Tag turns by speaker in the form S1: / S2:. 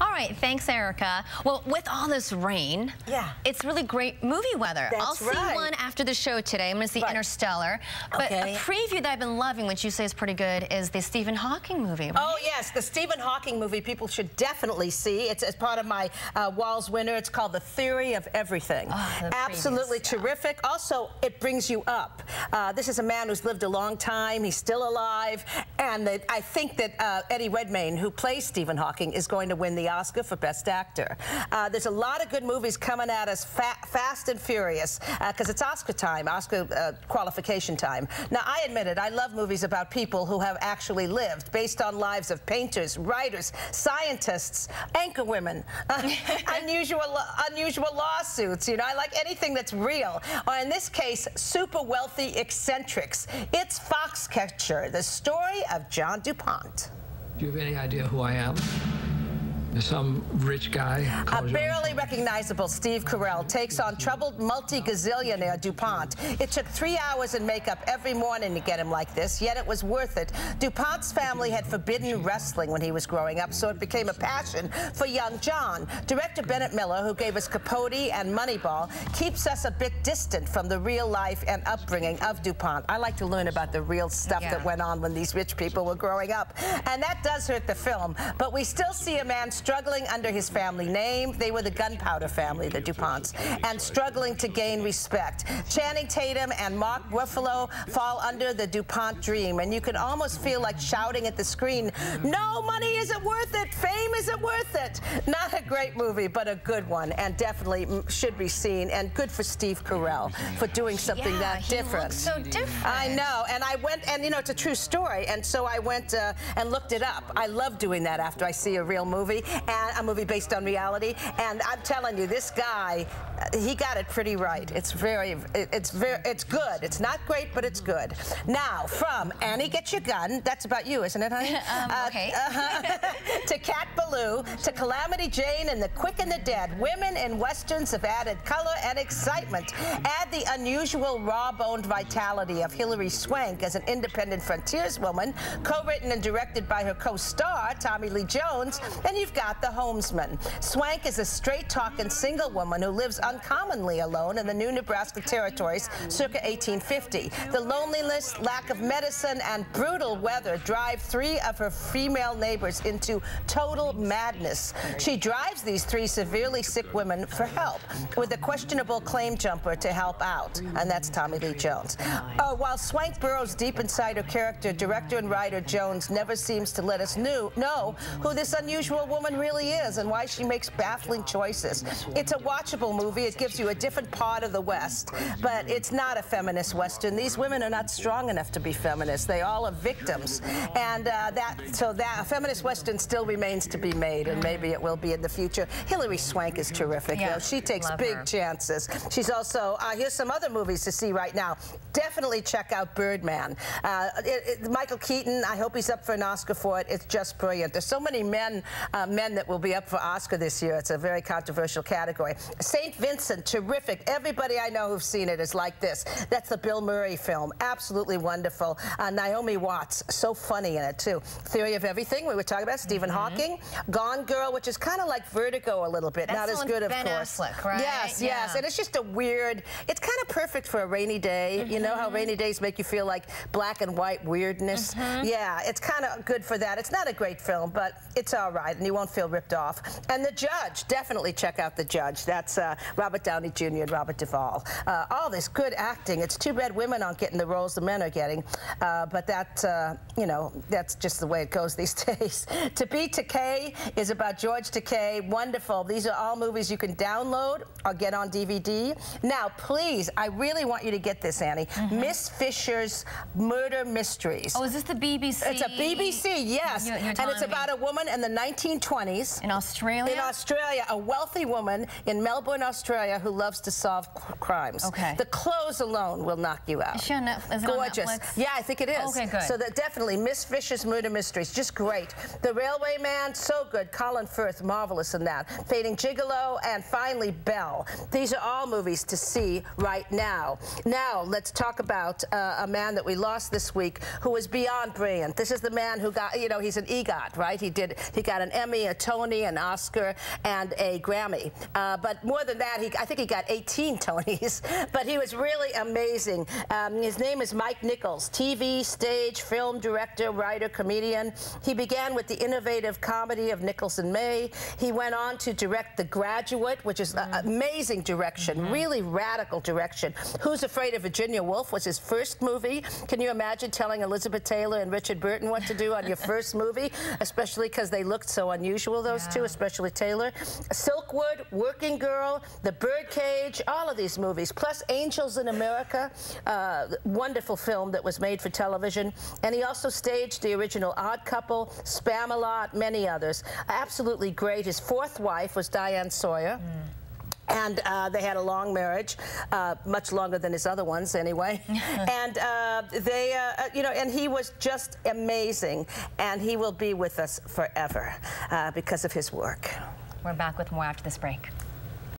S1: All right, thanks, Erica. Well, with all this rain,
S2: yeah,
S1: it's really great movie weather.
S2: That's
S1: I'll see
S2: right.
S1: one after the show today. I'm going to see
S2: right.
S1: Interstellar. But
S2: okay.
S1: a preview that I've been loving, which you say is pretty good, is the Stephen Hawking movie. Right?
S2: Oh, yes, the Stephen Hawking movie people should definitely see. It's as part of my uh, Wahl's winner. It's called The Theory of Everything.
S1: Oh,
S2: Absolutely
S1: previous, yeah.
S2: terrific. Also, it brings you up. Uh, this is a man who's lived a long time. He's still alive. And the, I think that uh, Eddie Redmayne, who plays Stephen Hawking, is going to win the Oscar for Best Actor. Uh, there's a lot of good movies coming at us fa fast and furious because it's Oscar time, Oscar uh, qualification time. Now, I admit it, I love movies about people who have actually lived, based on lives of painters, writers, scientists, anchor women, uh, unusual, unusual lawsuits. You know, I like anything that's real. Or in this case, super wealthy eccentrics. It's Foxcatcher, the story of John DuPont.
S3: Do you have any idea who I am? Some rich guy.
S2: A barely recognizable Steve Carell takes on troubled multi-gazillionaire DuPont. It took three hours in makeup every morning to get him like this, yet it was worth it. DuPont's family had forbidden wrestling when he was growing up, so it became a passion for young John. Director Bennett Miller, who gave us Capote and Moneyball, keeps us a bit distant from the real life and upbringing of DuPont. I like to learn about the real stuff
S1: yeah.
S2: that went on when these rich people were growing up. And that does hurt the film, but we still see a man struggling under his family name. They were the gunpowder family, the DuPonts, and struggling to gain respect. Channing Tatum and Mark Ruffalo fall under the DuPont dream, and you can almost feel like shouting at the screen, no, money isn't worth it, fame isn't worth it. Not a great movie, but a good one, and definitely should be seen, and good for Steve Carell for doing something
S1: yeah,
S2: that different.
S1: so different.
S2: I know, and I went, and you know, it's a true story, and so I went uh, and looked it up. I love doing that after I see a real movie, and a movie based on reality. And I'm telling you, this guy, he got it pretty right. It's very, it's very, it's good. It's not great, but it's good. Now, from Annie, get your gun. That's about you, isn't it, honey?
S1: um, okay.
S2: Uh, uh, to Cat Ballou, to Calamity Jane and the Quick and the Dead, women in westerns have added color and excitement. Add the unusual raw-boned vitality of Hilary Swank as an independent frontierswoman, co-written and directed by her co-star Tommy Lee Jones, and you've got the Homesman. Swank is a straight-talking single woman who lives uncommonly alone in the new Nebraska territories circa 1850. The loneliness, lack of medicine, and brutal weather drive three of her female neighbors into total madness. She drives these three severely sick women for help with a questionable claim jumper to help out, and that's Tommy Lee Jones. Uh, while Swank burrows deep inside her character, director and writer Jones never seems to let us knew, know who this unusual woman really is and why she makes baffling choices. It's a watchable movie. It gives you a different part of the West, but it's not a feminist Western. These women are not strong enough to be feminists. They all are victims, and uh, that so that a feminist Western still remains to be made, and maybe it will be in the future. Hilary Swank is terrific.
S1: Yeah,
S2: though. She takes big
S1: her.
S2: chances. She's also uh, here's some other movies to see right now. Definitely check out Birdman. Uh, it, it, Michael Keaton. I hope he's up for an Oscar for it. It's just brilliant. There's so many men uh, men that will be up for Oscar this year. It's a very controversial category. St. Vincent, terrific. Everybody I know who's seen it is like this. That's the Bill Murray film. Absolutely wonderful. Uh, Naomi Watts, so funny in it too. Theory of Everything, we were talking about. Stephen
S1: Mm-hmm.
S2: Hawking. Gone Girl, which is kind of like Vertigo a little bit.
S1: That's
S2: Not as good, of
S1: Ben
S2: course.
S1: Affleck, right?
S2: Yes,
S1: Yeah.
S2: yes. And it's just a weird, it's kind of perfect for a rainy day. You know how
S1: Mm-hmm.
S2: rainy days make you feel like black and white weirdness?
S1: Mm-hmm.
S2: Yeah, it's kind of good for that. It's not a great film, but it's all right, and you won't feel ripped off. And The Judge, definitely check out The Judge. That's uh, Robert Downey Jr. and Robert Duvall. Uh, all this good acting. It's too bad women aren't getting the roles the men are getting, uh, but that, uh, you know, that's just the way it goes these days. to Be Takei is about George Takei. Wonderful. These are all movies you can download or get on DVD. Now, please, I really want you to get this, Annie. Miss Fisher's Murder Mysteries.
S1: Oh, is this the BBC?
S2: It's a BBC, yes.
S1: You're- you're
S2: and it's
S1: me.
S2: about a woman in the 1920s.
S1: In Australia?
S2: In Australia, a wealthy woman in Melbourne, Australia, who loves to solve crimes.
S1: Okay.
S2: The clothes alone will knock you out.
S1: Is she on Netflix? Is it on
S2: Gorgeous.
S1: Netflix?
S2: Yeah, I think it is.
S1: Okay, good.
S2: So that definitely Miss Fisher's Murder Mysteries, just great. The Railway Man, so so good. Colin Firth, marvelous in that. Fading Gigolo, and finally Belle. These are all movies to see right now. Now, let's talk about uh, a man that we lost this week who was beyond brilliant. This is the man who got, you know, he's an EGOT, right? He did, he got an Emmy, a Tony, an Oscar, and a Grammy. Uh, but more than that, he, I think he got 18 Tonys. But he was really amazing. Um, his name is Mike Nichols, TV, stage, film director, writer, comedian. He began with the innovative comedy of Nichols and May. He went on to direct The Graduate, which is mm. amazing direction, mm -hmm. really radical direction. Who's Afraid of Virginia Woolf was his first movie. Can you imagine telling Elizabeth Taylor and Richard Burton what to do on your first movie, especially because they looked so unusual, those yeah. two, especially Taylor. Silkwood, Working Girl, The Birdcage, all of these movies, plus Angels in America, uh, wonderful film that was made for television. And he also staged the original Odd Couple, Spamalot, many others. Absolutely great. His fourth wife was Diane Sawyer. Mm. And uh, they had a long marriage, uh, much longer than his other ones anyway. and uh, they, uh, uh, you know, and he was just amazing. And he will be with us forever uh, because of his work.
S1: We're back with more after this break.